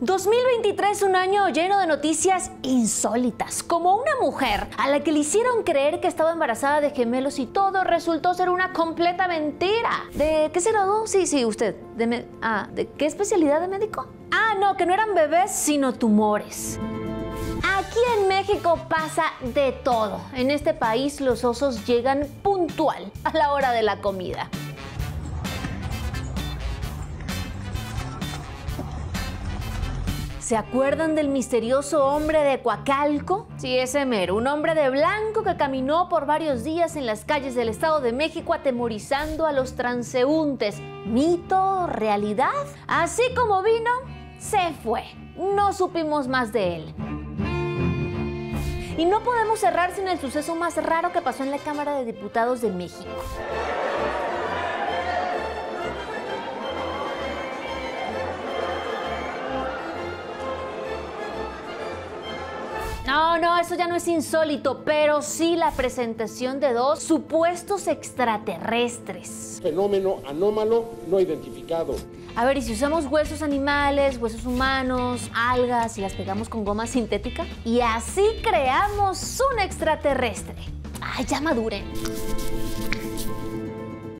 2023 un año lleno de noticias insólitas, como una mujer a la que le hicieron creer que estaba embarazada de gemelos y todo resultó ser una completa mentira. ¿De qué se graduó? Sí, sí, usted. ¿De, ah, ¿de qué especialidad de médico? Ah, no, que no eran bebés, sino tumores. Aquí en México pasa de todo. En este país los osos llegan puntual a la hora de la comida. ¿Se acuerdan del misterioso hombre de Coacalco? Sí, ese mero, un hombre de blanco que caminó por varios días en las calles del Estado de México atemorizando a los transeúntes. ¿Mito? ¿Realidad? Así como vino, se fue. No supimos más de él. Y no podemos cerrar sin el suceso más raro que pasó en la Cámara de Diputados de México. No, no, eso ya no es insólito, pero sí la presentación de dos supuestos extraterrestres. Fenómeno anómalo no identificado. A ver, ¿y si usamos huesos animales, huesos humanos, algas y las pegamos con goma sintética? Y así creamos un extraterrestre. ¡Ay, ya maduren!